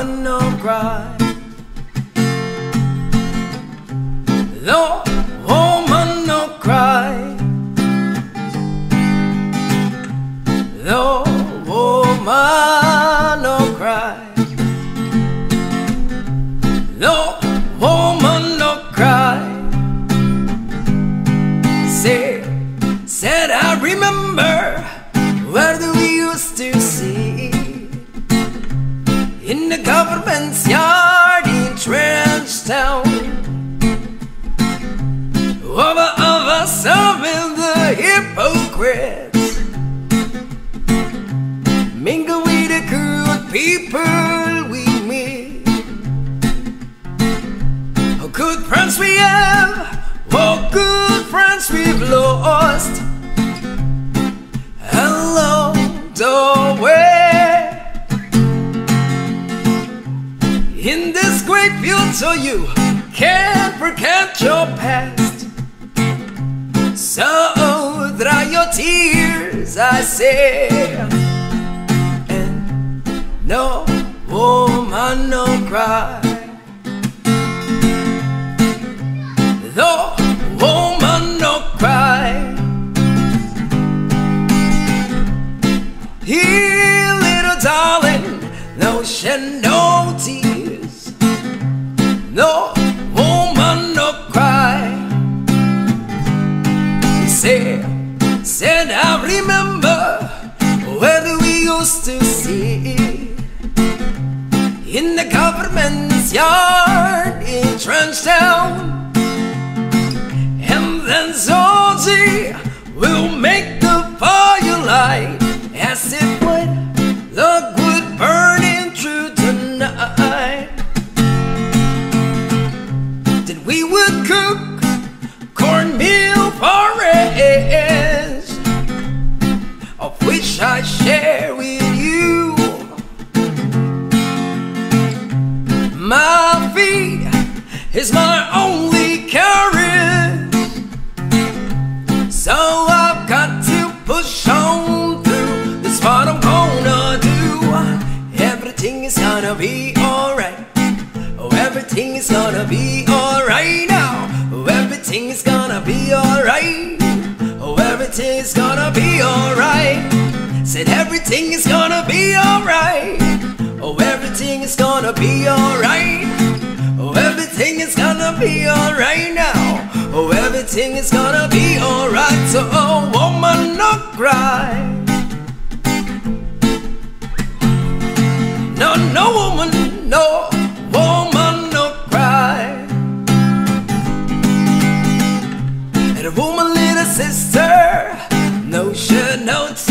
woman no cry. No woman no cry. No woman no cry. No woman no cry. Say, said I remember the government's yard in Trenchtown. Over of us with the hypocrites mingle with the good people we meet. Oh, good friends we have, oh, good friends we've lost. Along the great so you can't forget your past. So dry your tears, I say, and no woman no cry. No woman no cry. Here, little darling, no shed no tears. Said I remember when we used to see in the government's yard in Trenchtown. And then Georgie will make is my only carriage. So I've got to push on through. That's what I'm gonna do. Everything is gonna be alright. Oh, everything is gonna be alright now. Oh, everything is gonna be alright. Oh, everything is gonna be alright. Said everything is gonna be alright. Oh, everything is gonna be alright. Be alright now. Oh, everything is gonna be alright. So, oh, woman, no cry. No, no woman, no woman, no cry. And a woman, little sister, no shed, no tears. yeah.